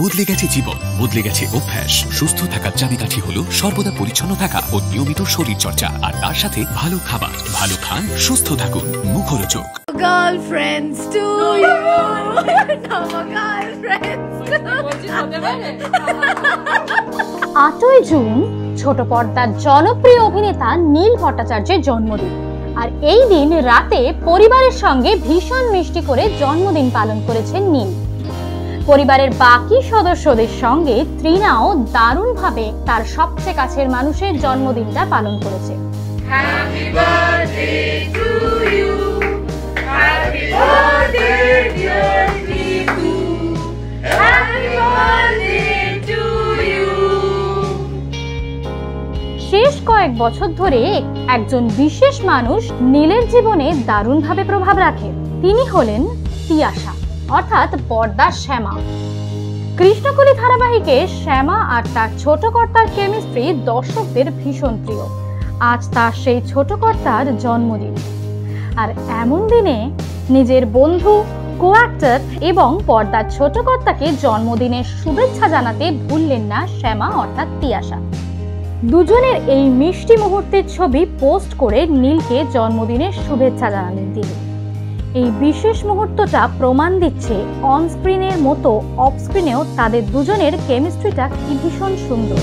বদলে গেছে জীবন বদলে গেছে অভ্যাস। সুস্থ থাকার চাবিকাঠি হলো সর্বদা পরিচ্ছন্ন থাকা ও নিয়মিত শরীর চর্চা আর তার সাথে ভালো খাবার। ভালো খান সুস্থ থাকুন। মুখরোচক। Girlfriends to you. no girlfriends. আটই জুন ছোট পর্দার জনপ্রিয় অভিনেতা নীল ভট্টাচার্যের জন্মদিন। আর এই দিন রাতে পরিবারের সঙ্গে ভীষণ মিষ্টি করে জন্মদিন পালন করেছেন নীল। পরিবারের বাকি সদস্যদের সঙ্গে তৃণাও দারুণভাবে তার সবচেয়ে কাছের মানুষের জন্মদিনটা পালন করেছে. শেষ কয়েক বছর ধরে একজন বিশেষ মানুষ নীলের জীবনে দারুণভাবে প্রভাব রাখে। তিনি হলেন তিয়াশা। অর্থাৎ পর্দার শ্যামা। কৃষ্ণকলি ধারাবাহিকে শ্যামা আর তার ছোট কর্তার কেমিস্ট্রি দর্শকদের ভীষণ প্রিয়। আজ তার সেই ছোট কর্তার জন্মদিন। আর এমন দিনে নিজের বন্ধু কো অ্যাক্টর এবং পর্দার ছোট কর্তাকে জন্মদিনের শুভেচ্ছা জানাতে ভুললেন না শ্যামা অর্থাৎ তিয়াশা। দুজনের এই মিষ্টি মুহূর্তের ছবি পোস্ট করে নীলকে জন্মদিনের শুভেচ্ছা জানালেন তিনি। এই বিশেষ মুহূর্তটা প্রমাণ দিচ্ছে অন স্ক্রিনের মতো অফস্ক্রিনেও তাদের দুজনের কেমিস্ট্রিটা কি ভীষণ সুন্দর।